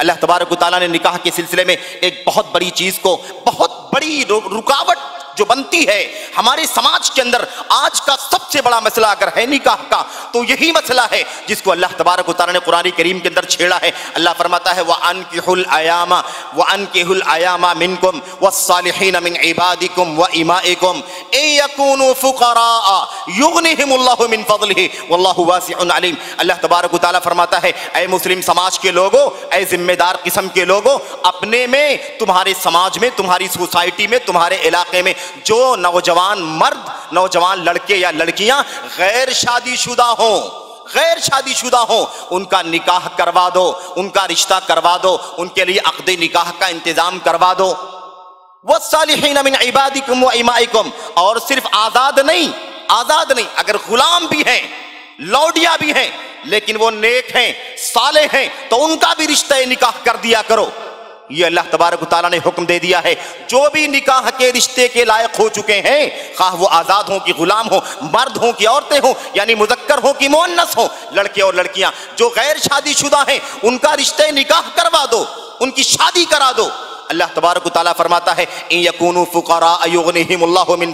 اللہ تبارک و تعالیٰ نے نکاح کے سلسلے میں ایک بہت بڑی چیز کو، بہت بڑی رکاوٹ جو بنتی ہے ہمارے سماج کے اندر آج کا سب سے بڑا مسئلہ اگر ہے نکاح کا، تو یہی مسئلہ ہے جس کو اللہ تبارک و تعالیٰ نے قرآن کریم کے اندر چھیڑا ہے۔ اللہ فرماتا ہے وَأَنْكِحُ الْأَيَامَ وَأَنْكِحُ الْأَيَامَ مِنْكُمْ وَالصَّالِحِينَ مِنْ عِبَادِكُمْ وَإِمَائِكُمْ اِن يَكُونُوا فُقَرَاءَ يُغْنِهِمُ اللَّهُ مِنْ فَضْلِهِ وَاللَّهُ وَاسِعٌ عَلِيمٌ۔ اللہ تبارک و تعالیٰ فرماتا ہے، اے مسلم سماج کے لوگوں اے ذمہ دار قسم کے لوگوں اپنے میں، تمہارے سماج میں، تمہاری سوسائٹی میں، تمہارے علاقے میں جو نوجوان مرد، نوجوان لڑکے یا لڑکیاں غیر شادی شدہ ہوں، غیر شادی شدہ ہوں، ان کا نکاح کروا دو، ان کا رشتہ کروا دو، ان کے لیے عقد نکاح کا انتظام کروا دو۔ وَالصَّالِحِينَ مِنْ عِبَادِكُمْ وَإِمَائِكُمْ۔ اور صرف آزاد نہیں آزاد نہیں، اگر غلام بھی ہیں، لوڈیا بھی ہیں، لیکن وہ نیک ہیں، صالح ہیں، تو ان کا بھی رشتہ نکاح کر دیا کرو۔ یہ اللہ تبارک و تعالیٰ نے حکم دے دیا ہے۔ جو بھی نکاح کے رشتے کے لائق ہو چکے ہیں، خواہ وہ آزاد ہوں کی غلام ہوں، مرد ہوں کی عورتیں ہوں یعنی مذکر ہوں کی مونس ہوں، لڑکے اور لڑکیاں، جو غیر شادی شدہ ہیں، ان کا رشتے نکاح کروا دو، ان کی شادی کرا دو۔ اللہ تبارک و تعالیٰ فرماتا ہے، ان یکونوا فقراء یغنیہم اللہ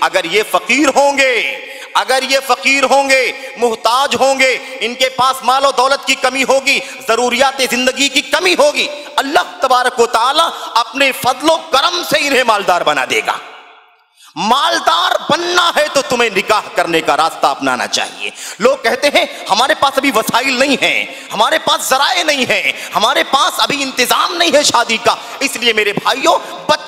اگر یہ فقیر ہوں گے اگر یہ فقیر ہوں گے، محتاج ہوں گے، ان کے پاس مال و دولت کی کمی ہوگی، ضروریات زندگی کی کمی ہوگی، اللہ تبارک و تعالیٰ اپنے فضل و کرم سے انہیں مالدار بنا دے گا۔ مالدار بننا ہے تو تمہیں نکاح کرنے کا راستہ اپنانا چاہیے۔ لوگ کہتے ہیں، ہمارے پاس ابھی وسائل نہیں ہیں، ہمارے پاس ذرائع نہیں ہیں، ہمارے پاس ابھی انتظام نہیں ہے شادی کا، اس لیے میرے بھائیوں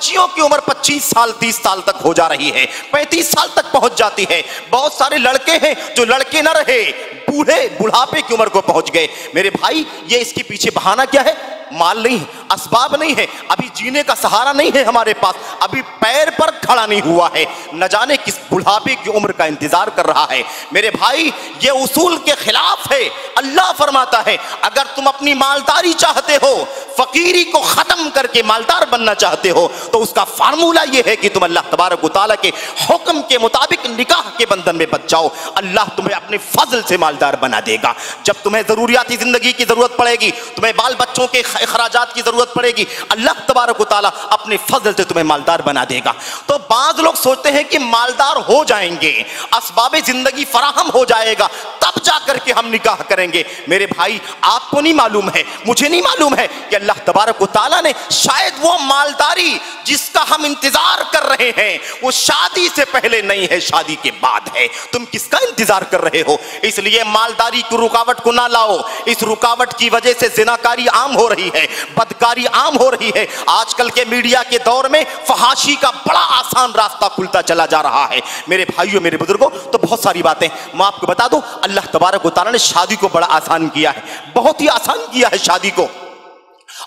بچیوں کی عمر پچیس سال، تیس سال تک ہو جا رہی ہے۔ پینتیس سال تک پہنچ جاتی ہے۔ بہت سارے لڑکے ہیں جو لڑکے نہ رہے، بوڑھے، بڑھاپے کی عمر کو پہنچ گئے۔ میرے بھائی، یہ اس کے پیچھے بہانہ کیا ہے؟ مال نہیں ہے اسباب نہیں ہے۔ ابھی جینے کا سہارا نہیں ہے ہمارے پاس۔ ابھی پیر پر کھڑا نہیں ہوا ہے۔ نہ جانے کس بڑھاپے کی عمر کا انتظار کر رہا ہے۔ میرے بھائی، یہ اصول کے خلاف ہے۔ اللہ فرماتا ہے، اگر تم اپنی مالداری چاہتے ہو، فقیری کو ختم کر کے مالدار بننا چاہتے ہو تو اس کا فارمولہ یہ ہے کہ تم اللہ تبارک و تعالیٰ کے حکم کے مطابق نکاح کے بندھن میں بچ جاؤ۔ اللہ تمہیں اپنے فضل سے مالدار بنا دے گا۔ جب تمہیں ضروریاتی زندگی کی ضرورت پڑے گی، تمہیں بال بچوں کے اخراجات کی ضرورت پڑے گی، اللہ تبارک و تعالیٰ اپنے فضل سے تمہیں مالدار بنا دے گا۔ تو بعض لوگ سوچتے ہیں کہ مالدار ہو جائیں گے، اسباب زندگی فراہم ہو جائے گا، تب جا کر کے ہم نکاح کریں گے۔ میرے بھائی، آپ کو نہیں معلوم ہے، مجھے نہیں معلوم ہے کہ اللہ تبارک و تعالیٰ نے شاید وہ مالداری جس کا ہم انتظار کر رہے ہیں، وہ شادی سے پہلے نہیں ہے، شادی کے بعد ہے۔ تم کس کا انتظار کر رہے ہو؟ اس لیے مالداری کی رکاوٹ کو نہ لاؤ۔ اس رکاوٹ کی وجہ سے زناکاری عام ہو رہی ہے، بدکاری عام ہو رہی ہے۔ آج کل کے میڈیا کے دور میں فحاشی کا بڑا آسان راستہ کھلتا چلا جا رہا ہے۔ میرے بھائیوں، میرے بزرگوں، تو بہت ساری باتیں میں آپ کو بتا دوں۔ اللہ تبارک و تعالیٰ نے شادی کو بڑا آسان کیا ہے۔ بہت ہی آسان کیا ہے شادی کو۔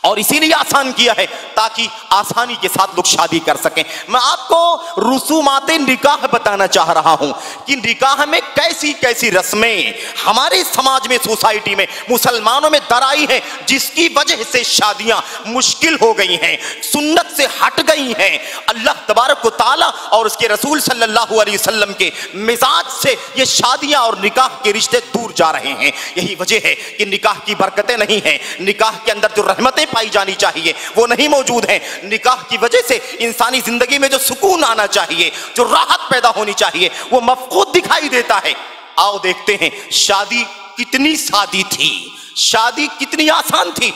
اور اسی لیے آسان کیا ہے تاکہ آسانی کے ساتھ لوگ شادی کر سکیں۔ میں آپ کو رسومات نکاح بتانا چاہ رہا ہوں کہ نکاح میں کیسی کیسی رسمیں ہمارے سماج میں، سوسائٹی میں، مسلمانوں میں درائی ہیں، جس کی وجہ سے شادیاں مشکل ہو گئی ہیں، سنت سے ہٹ گئی ہیں۔ اللہ تبارک و تعالیٰ اور اس کے رسول صلی اللہ علیہ وسلم کے مزاج سے یہ شادیاں اور نکاح کے رشتے دور جا رہے ہیں۔ یہی وجہ ہے کہ نکاح کی برکتیں نہیں ہیں۔ نکاح کے اندر جو رحمتیں پائی جانی چاہیے۔ وہ نہیں موجود ہیں۔ نکاح کی وجہ سے انسانی زندگی میں جو سکون آنا چاہیے، جو راحت پیدا ہونی چاہیے، وہ مفقود دکھائی دیتا ہے۔ آؤ دیکھتے ہیں، شادی کتنی سادی تھی۔ شادی کتنی آسان تھی۔